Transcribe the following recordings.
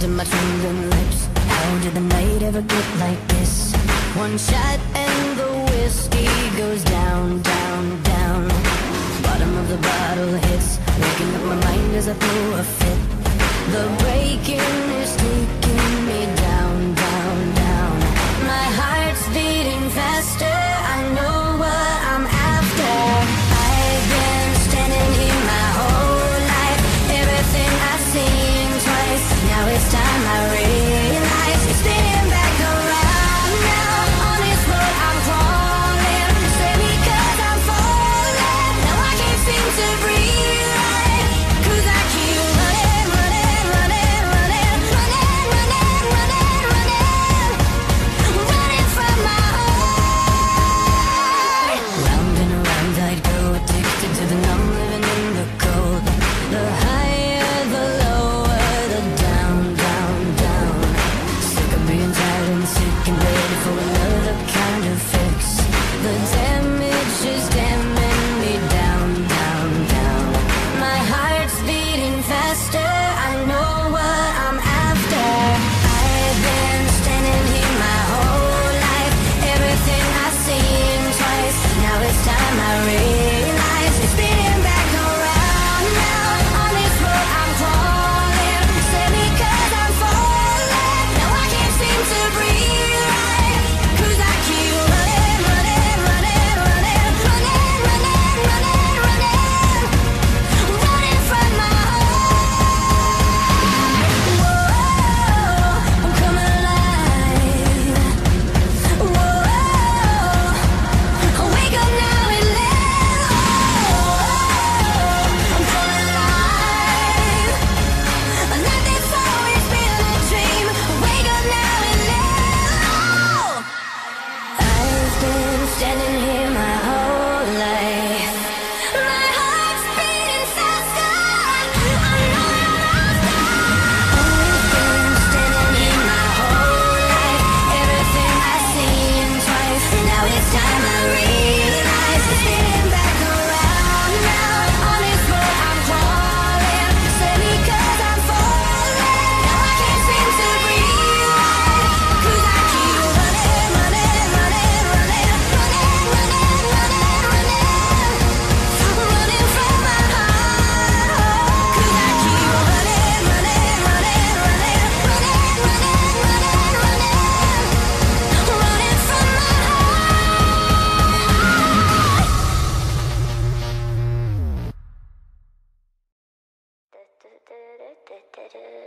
To my trembling lips. How did the night ever get like this? One shot and the whiskey goes down, down, down. Bottom of the bottle hits Waking up my mind as I throw a fit The breaking is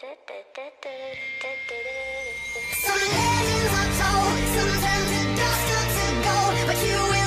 Some legends are told, sometimes it does good to go, but you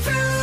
through.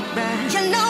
it back. You know